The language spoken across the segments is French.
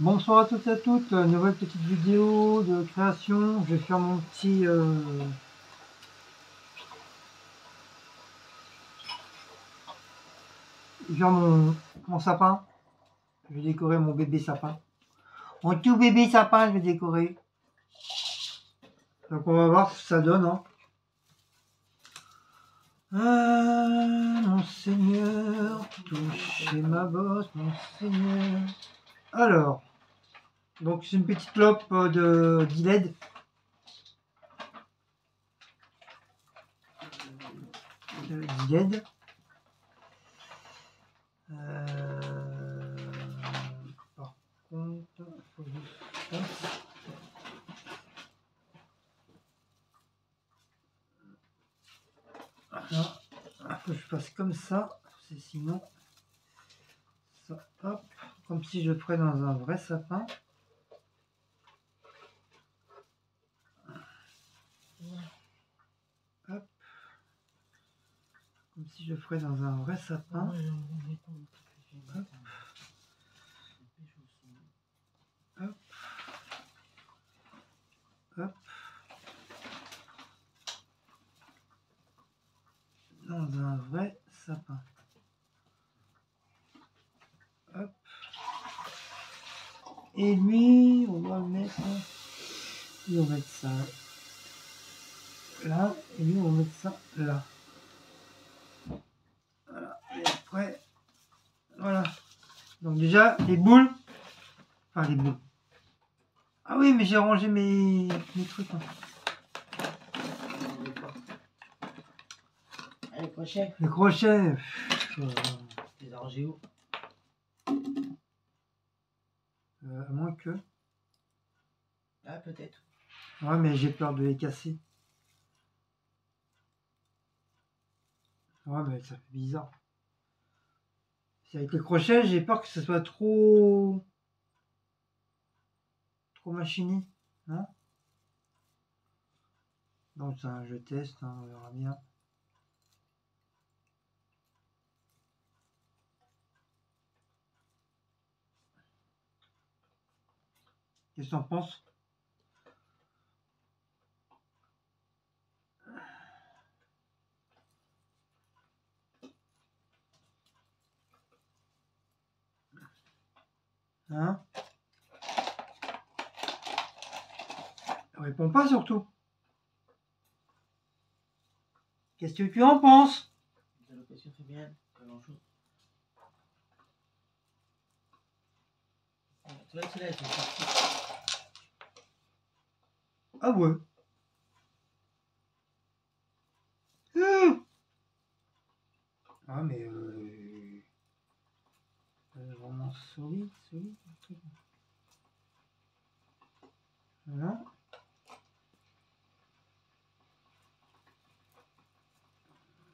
Bonsoir à toutes et à toutes, euh, nouvelle petite vidéo de création. Je vais faire mon petit... Euh... Faire mon, mon sapin. Je vais décorer mon bébé sapin. Mon tout bébé sapin, je vais décorer. Donc on va voir ce que ça donne. Hein. Ah, mon Seigneur, touchez ma bosse, mon Seigneur. Alors, donc c'est une petite clope euh, de d'ILED. Euh, par contre, faut que je fasse. Faut que je fasse comme ça, c'est sinon ça, hop, comme si je le ferais dans un vrai sapin. Comme si je ferais dans un vrai sapin. Hop. Hop. Hop. Dans un vrai sapin. Hop. Et lui, on va le mettre. On va mettre ça là. Et lui, on va mettre ça là. Voilà. Après, voilà. Donc déjà, les boules. Enfin, les boules. Ah oui, mais j'ai rangé mes, mes trucs. hein. Ah, Les crochets, Les crochets. euh, les arrangés où euh, à moins que. Ah, peut-être. Ouais, mais j'ai peur de les casser. Ouais, mais ça fait bizarre. Avec les crochets, j'ai peur que ce soit trop. trop machiné, Donc, ça, je teste, hein, on verra bien. Qu'est-ce que t'en penses? Hein Réponds pas surtout. Qu'est-ce que tu en penses? La location fait bien, pas grand-chose. Ah, Tu vois, ils sont sortis. Ah ouais. Euh. Ah mais euh... euh, le truc. Non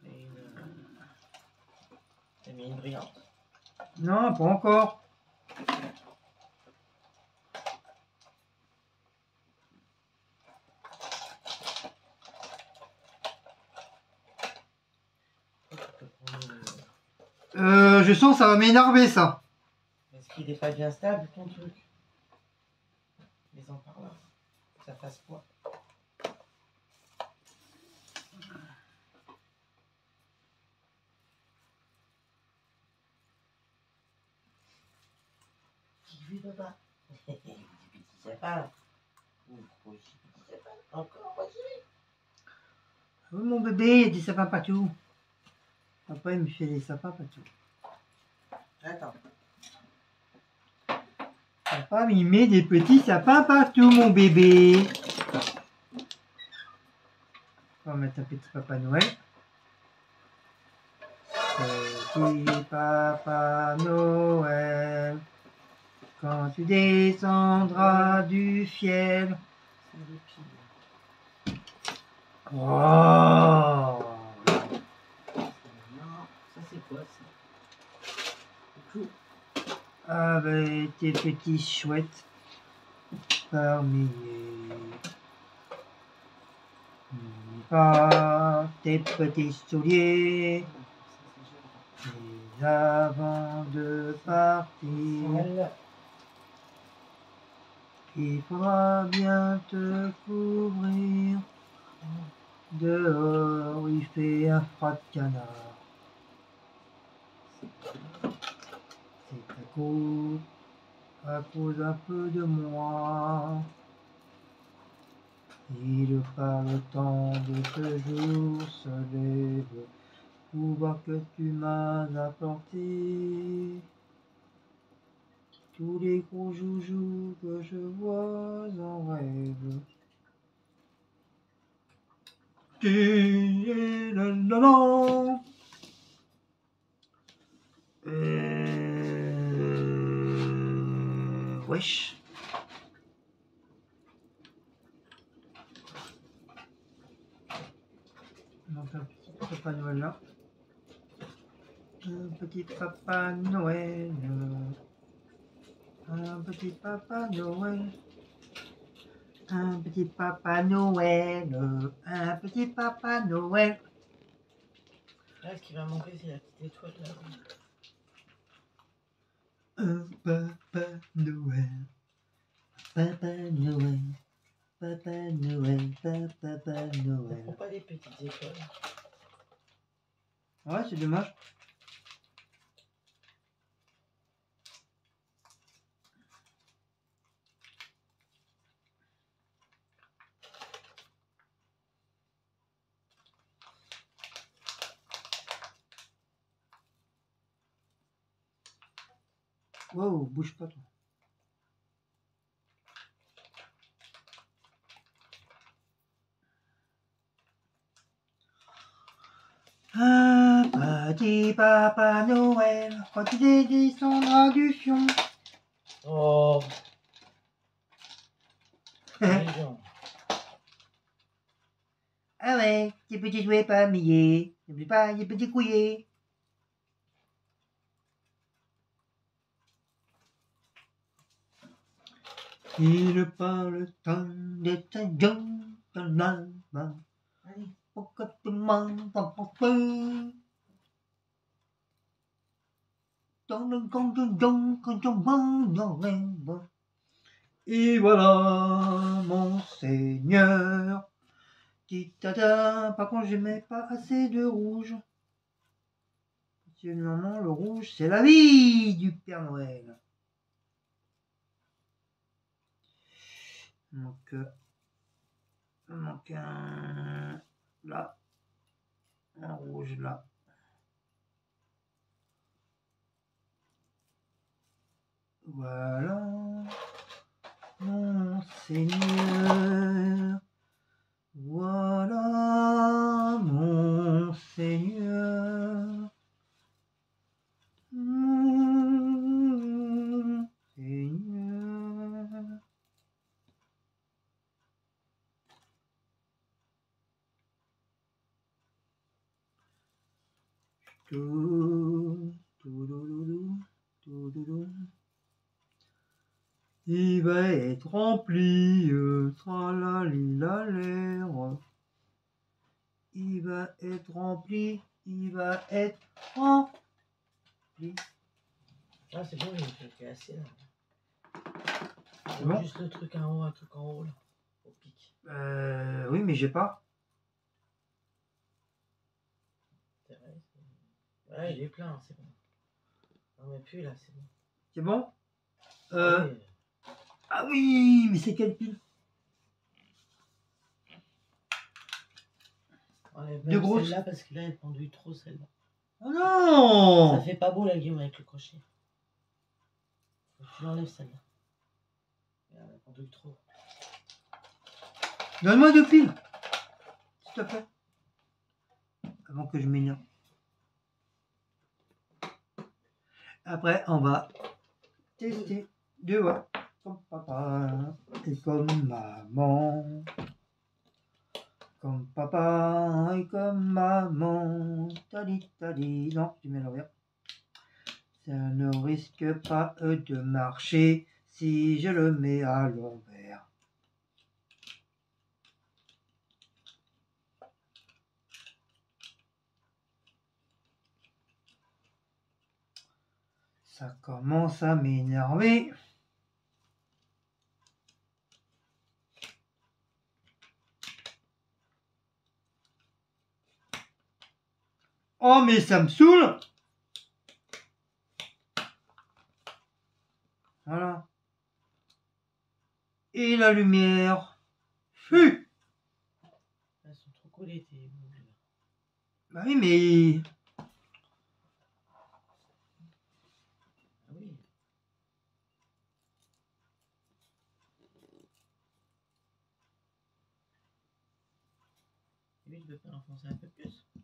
Et une... mis une brillante. Non, pas encore. Euh, je sens que ça va m'énerver ça. Qu'il n'est pas bien stable, ton truc Les en par là. Ça fasse quoi? Qui vu papa sapin. Encore. Oui, mon bébé, il y a des sapins partout. Papa, il me fait des sapins partout. Attends. Papa, il met des petits sapins partout, mon bébé. On va mettre un petit Papa Noël. Petit Papa Noël, quand tu descendras du ciel. Oh Non, ça c'est quoi ça C'est cool. Avec tes petits chouettes parmi pas tes petits souliers et avant de partir. Il faudra bien te couvrir. Dehors, il fait un froid de canard. C'est à cause un peu de moi. Il part le temps de ce jour se lève pour voir que tu m'as apporté. Tous les gros joujoux que je vois en rêve. Wesh. Donc un petit papa Noël là. Un petit papa Noël. Un petit papa Noël. Un petit papa Noël. Un petit papa Noël. Là, ce qui va manquer, c'est la petite étoile là. Papa Noël. Papa Noël. Papa Noël. Papa On Noël. prend pas des petites étoiles. Ouais, c'est dommage. Wow, bouge pas toi. Un petit papa Noël, quand il descendra du fion. Oh les gens. Ah ouais, tes petits jouets pas millés, n'oublie pas les petits couillés. Il parle tant de ta dans l'alba, Allez. pourquoi tu m'entends pas peu Dans le grand don quand on va dans rêve. Et voilà, mon Seigneur. Petit tata, par contre, je mets pas assez de rouge. Parce que normalement, le rouge, c'est la vie du Père Noël. Donc, euh, il manque un là, un rouge là. Voilà, mon Seigneur. Il va être rempli, euh, tralalilalère. Il va être rempli, il va être rempli. Ah, c'est bon, j'ai fait assez là. C'est bon? Juste le truc en haut, un truc en haut là. Au pic. Euh, oui, mais j'ai pas. C'est vrai. c'est- Il est plein, c'est bon. Non, mais plus là, c'est bon. C'est bon? Euh, Ah oui. Ah oui, mais c'est quelle pile Enlève De grosses. celle-là parce que là, elle conduit trop celle-là. Oh non Ça fait pas beau la Guillaume avec le crochet. Faut que tu l'enlèves celle-là. Elle conduit trop. Donne-moi deux piles, s'il te plaît. Avant que je m'énerve. Après, on va tester deux voix. Comme papa et comme maman. Comme papa et comme maman. Tali, tali. Non, tu mets l'envers. Ça ne risque pas euh, de marcher si je le mets à l'envers. Ça commence à m'énerver. Oh, mais ça me saoule Voilà. Et la lumière. Fuh Elles sont trop collées, tes Bah oui, mais...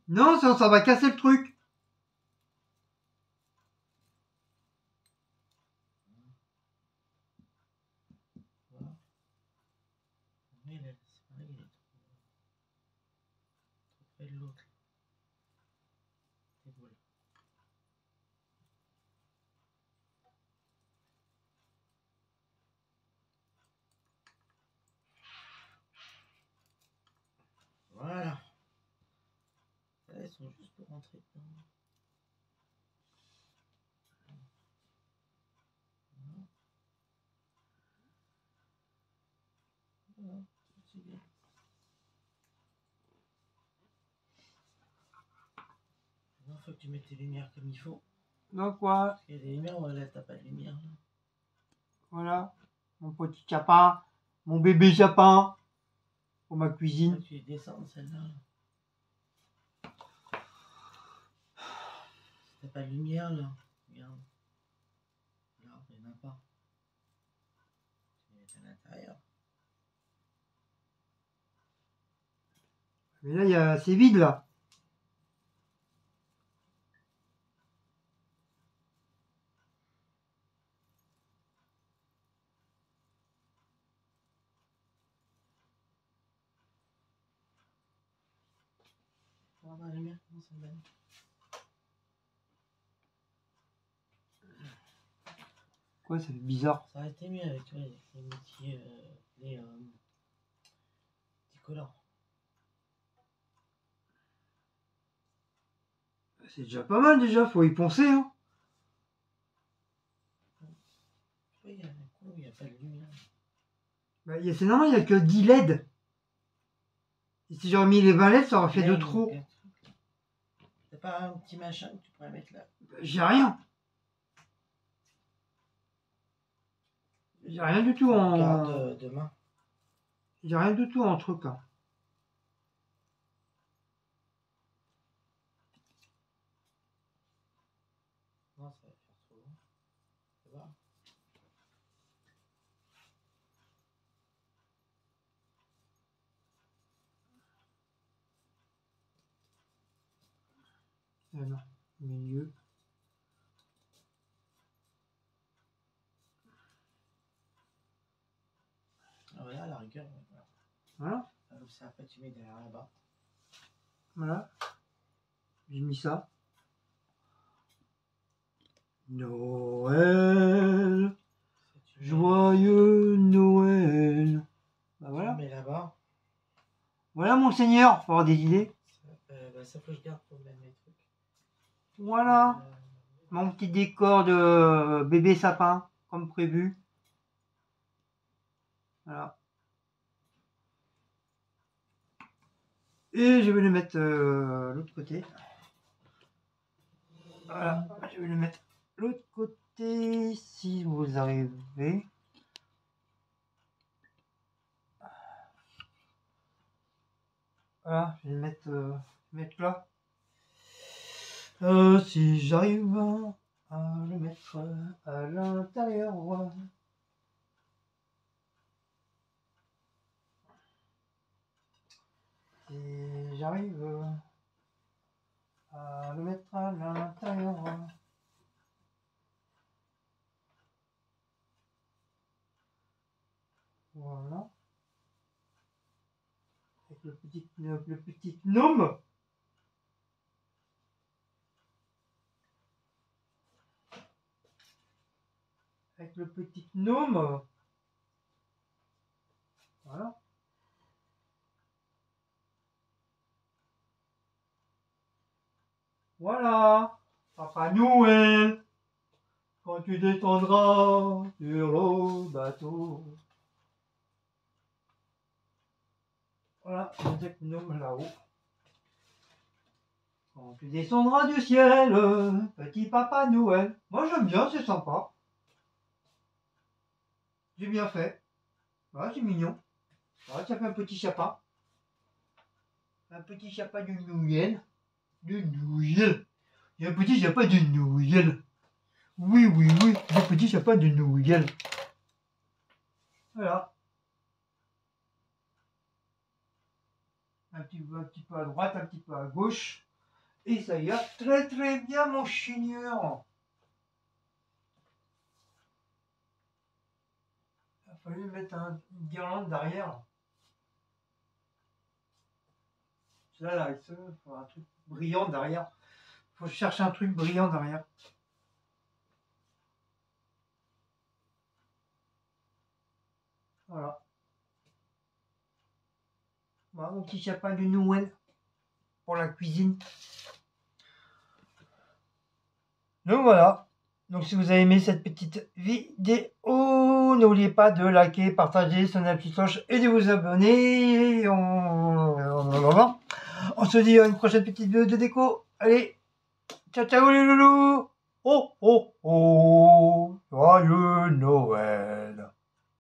Non, ça, ça va casser le truc. Tes boules. Voilà. Là, elles sont juste pour rentrer dedans. Voilà. Voilà, c'est bien. Maintenant, faut que tu mettes tes lumières comme il faut. Donc, quoi? Qu'il y a des lumières, voilà, t'as pas de lumière. là. Voilà. Mon petit chapin. Mon bébé chapin. Pour ma Faut cuisine. que tu les descendes, pas de lumière, là, regarde. Regarde, il n'y en a pas. À l'intérieur. Mais là, il y a... c'est vide, là. La lumière, Quoi, ça fait bizarre. Ça aurait été mieux avec toi, les, petits, euh, les, euh, collants. C'est déjà pas mal, déjà. Faut y penser, hein. Il y a il n'y a pas de lumière. Bah, c'est normal, il n'y a que 10 LED. Et si j'aurais mis les 20 LED, ça aurait fait de trop. T'as pas un petit machin que tu pourrais mettre là? J'ai rien. J'ai rien du tout en. Regarde euh, demain. J'ai rien du tout en truc là. Non, ça va faire trop long. Ça va Alors, milieu. Ah, Voilà, à la voilà. Voilà. Alors, ça, après, tu mets derrière là-bas. Voilà. J'ai mis ça. Noël. Joyeux Noël. Bah voilà. mets là-bas. Voilà monseigneur, pour avoir des idées. Ça, euh, bah, ça faut que je garde pour mettre mes trucs. Voilà. Euh, Mon petit décor de bébé sapin, comme prévu. Voilà. Et je vais le mettre euh, l'autre côté. Voilà, je vais le mettre l'autre côté si vous arrivez. Voilà, je vais le mettre, euh, mettre là. Euh, si j'arrive à le mettre à l'intérieur. Si j'arrive à le mettre à l'intérieur. Voilà. Avec le petit, le, le petit gnome. avec le petit gnome. Voilà. Voilà. Papa Noël. Quand tu descendras sur le bateau. Voilà, petit gnome là-haut. Quand tu descendras du ciel, petit papa Noël. Moi j'aime bien, c'est sympa. J'ai bien fait. Voilà, c'est mignon. Voilà, ça fait un petit chapin. Un petit chapin de Noël. De Noël. Il y a un petit chapin de Noël. Oui, oui, oui, un petit chapin de Noël. Voilà. Un petit, un petit peu à droite, un petit peu à gauche. Et ça ira très très bien, mon chigneur. Il a fallu mettre un, une guirlande derrière. Là, là, il faut un truc brillant derrière. faut chercher un truc brillant derrière. Voilà. Voilà mon petit chapin de Noël pour la cuisine. Donc voilà. Donc si vous avez aimé cette petite vidéo, n'oubliez pas de liker, partager, sonner la petite cloche et de vous abonner. On... On se dit à une prochaine petite vidéo de déco. Allez, ciao ciao les loulous. Oh oh oh Joyeux Noël